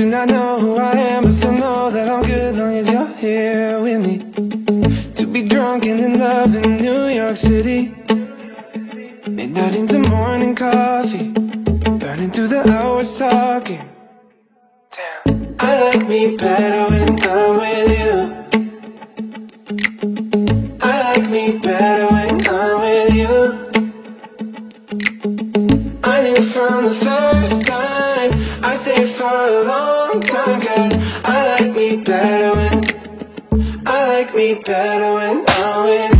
Do not know who I am, but still know that I'm good long as you're here with me. To be drunk and in love in New York City. Midnight into morning coffee. Burning through the hours talking. Damn I like me better when I'm with you. I like me better when I'm with you. I knew from the first stayed for a long time Cause I like me better when I like me better when I'm with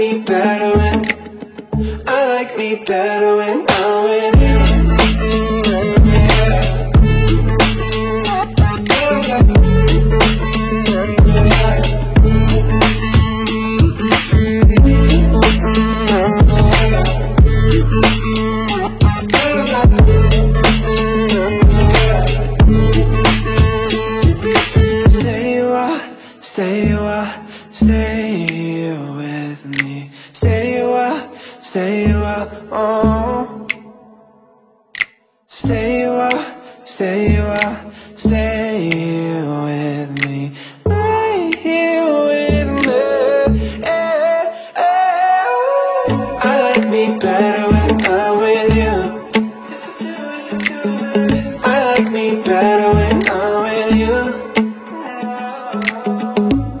me better when I like me better when I'm with you. Stay a while, stay stay a oh. Stay a stay a stay with me. Lay here with me. eh, eh. I like me better when I'm with you. I like me better when I'm with you.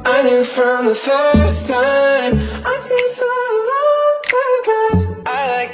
I knew from the first time I stayed for